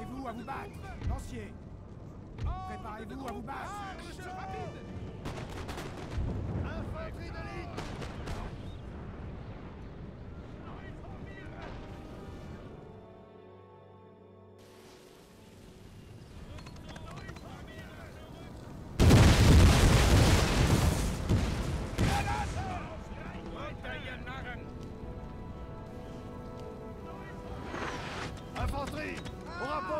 Préparez-vous à vous battre. Lancier. Préparez-vous à vous battre. Infanterie de ligne Infanterie Au rapport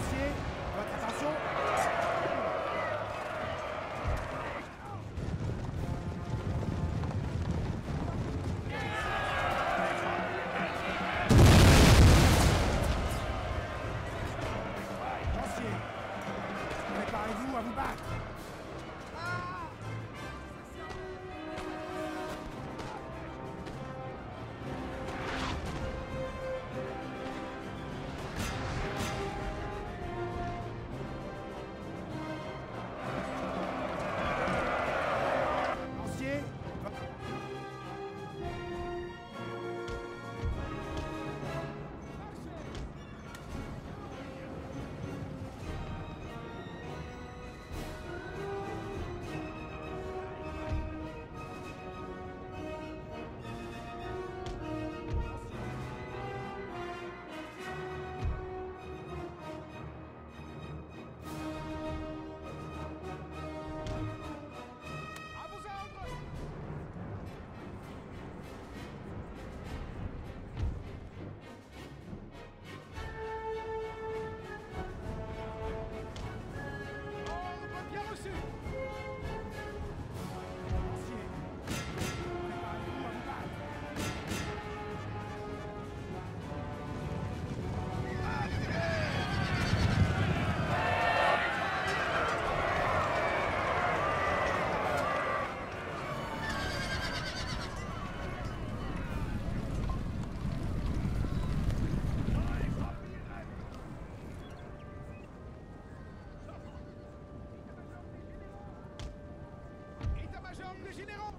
Votre attention. Préparez-vous à vous battre. Généraux,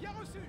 bien reçu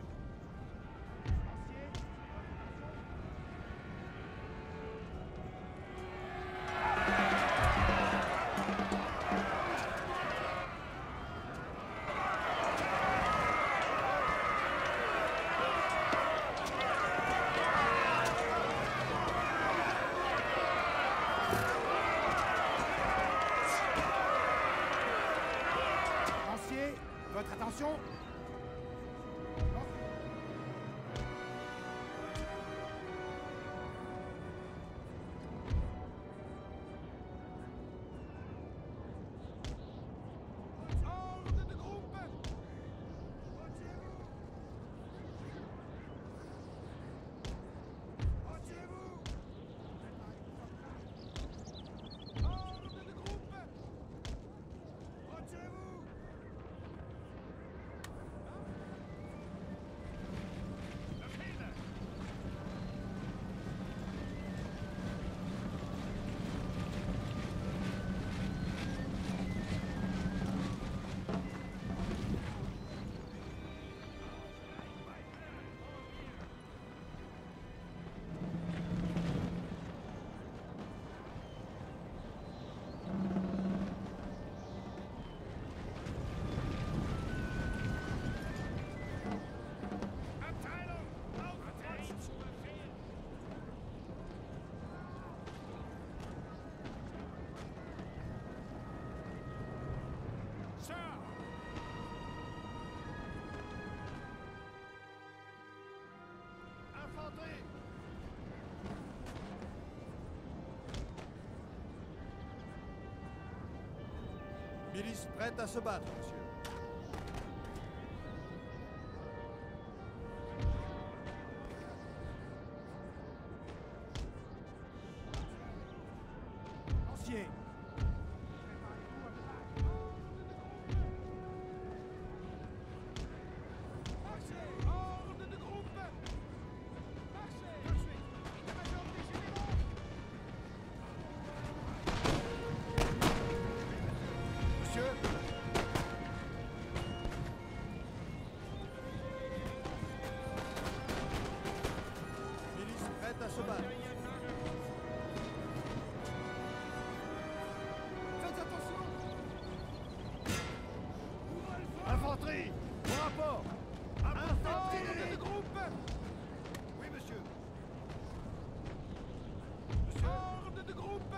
Prête à se battre, monsieur.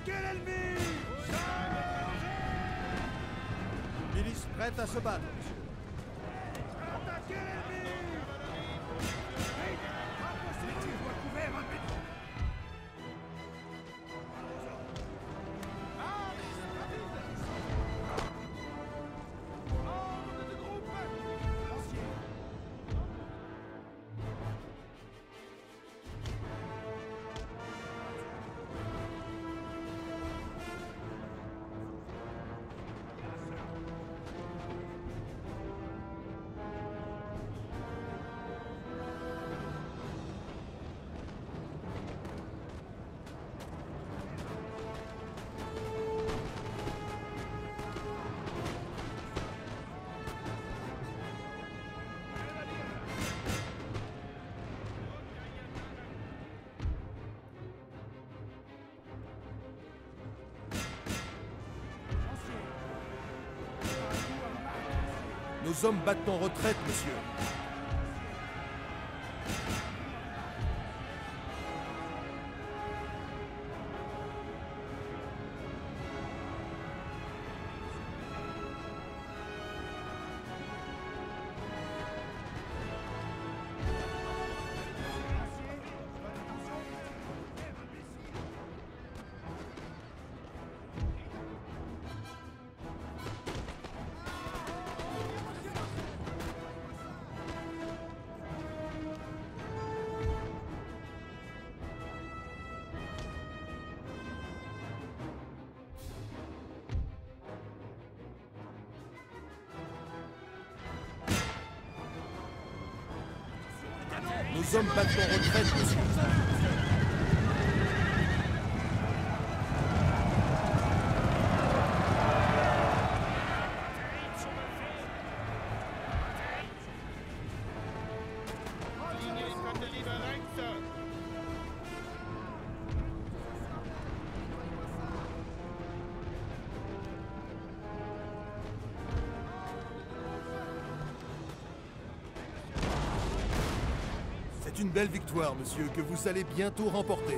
Attaquez l'ennemi Milice prête à se battre, Nos hommes battent en retraite, monsieur. Nos hommes battent en retraite, monsieur. Une belle victoire, monsieur, que vous allez bientôt remporter.